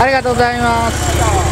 ありがとうございます。